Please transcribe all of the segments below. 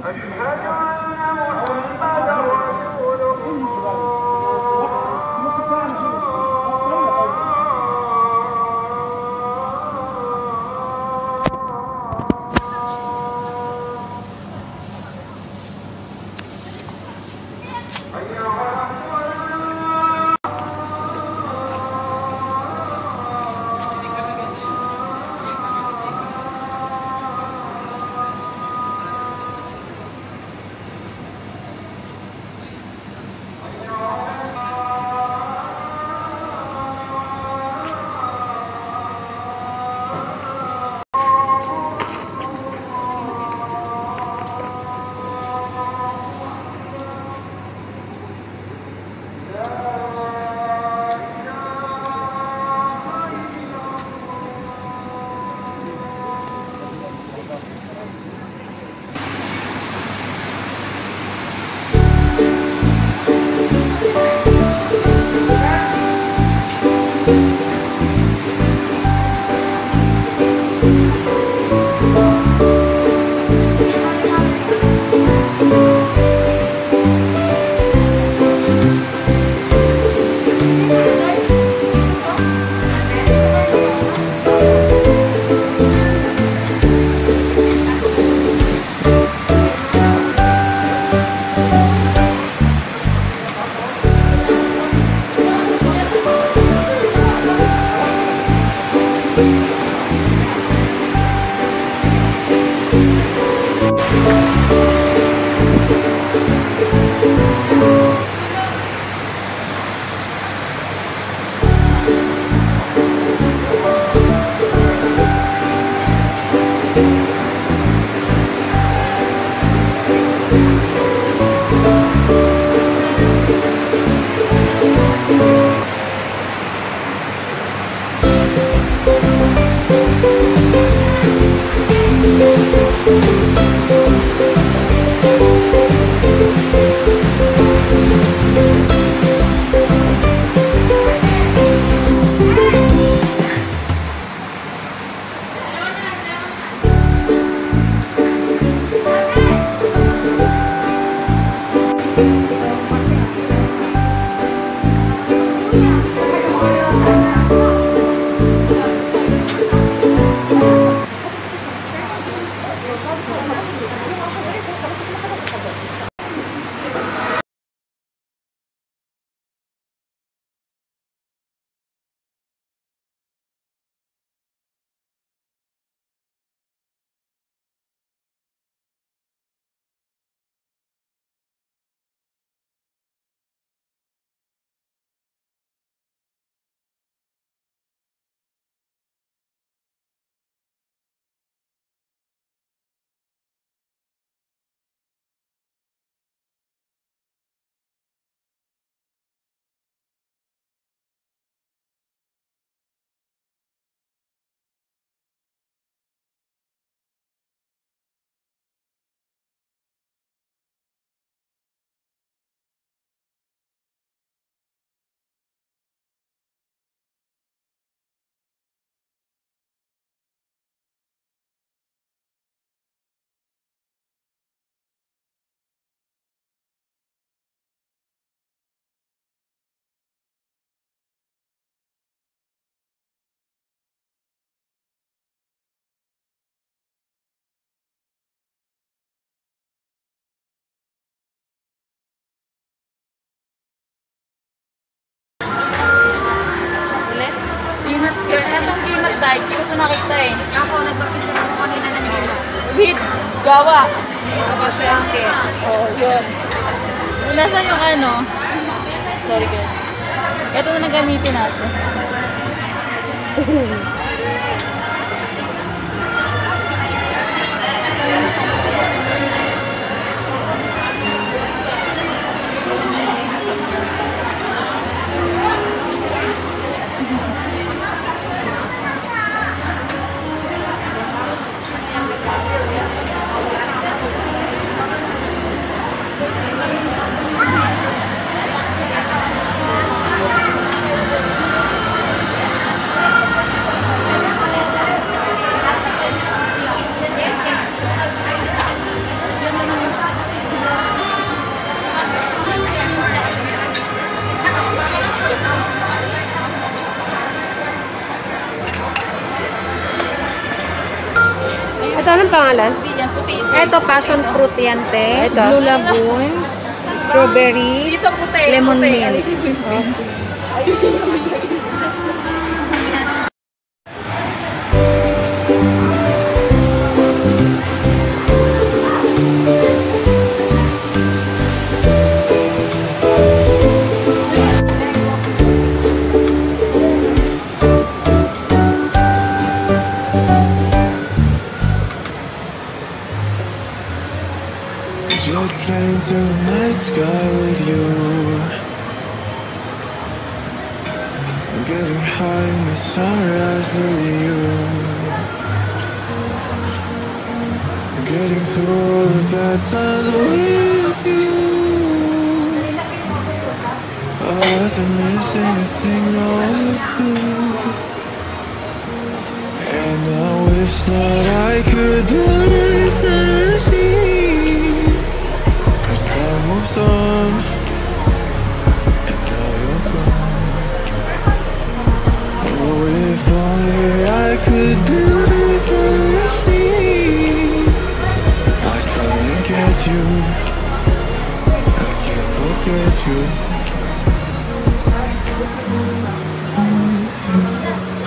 Are you Peanut, dye, hindi ko ito nakita eh. Ako, nagpapicture ako kanina ng nila. With gawa. Kapaswerte. Oo, yun. Nasaan yung ano? Sorry guys. Ito na nagamitin natin. anong pangalan? Ito, passion fruit yan, te. Ito. Blue Lagoon. Strawberry. Dito puti. Lemon puti. mint. Alisin night sky with you. I'm getting high in the sunrise with you. I'm getting through all the bad times with you. I wasn't missing a thing or two. And I wish that I could do could build a machine I'd come and get you. I can't forget you. I'm with you,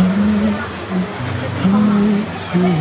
I'm with you, I'm with you